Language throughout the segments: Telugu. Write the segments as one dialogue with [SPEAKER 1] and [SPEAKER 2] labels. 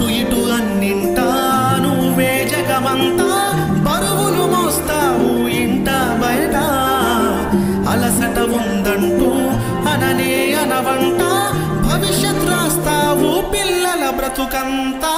[SPEAKER 1] అటు ఇటు అన్నింటా నువ్వే జగమంతా. బరువులు మోస్తావు ఇంట బయట. అలసట ఉందంటూ అననే అనవంట. భవిష్యత్ రాస్తావు పిల్లల బ్రతుకంతా.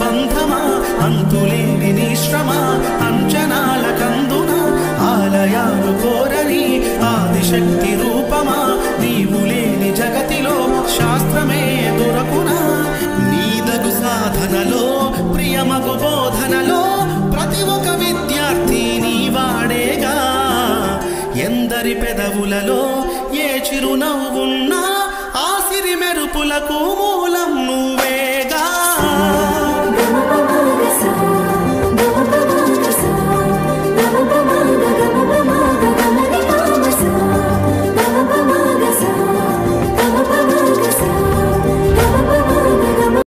[SPEAKER 1] బంధమా? అంతులేని నీ శ్రమ అంచనాల కందున? ఆలయాలు కోరని ఆదిశక్తి రూపమా? నీవు లేని జగతిలో శాస్త్రమే దొరకునా? నీదగు సాధనలో ప్రియమగు బోధనలో ప్రతి ఒక్క విద్యార్థి నీ వాడేగా. ఎందరి పెదవులలో ఏ చిరునవ్వున్నా ఆసిరి మెరుపులకు మూలం నువ్వు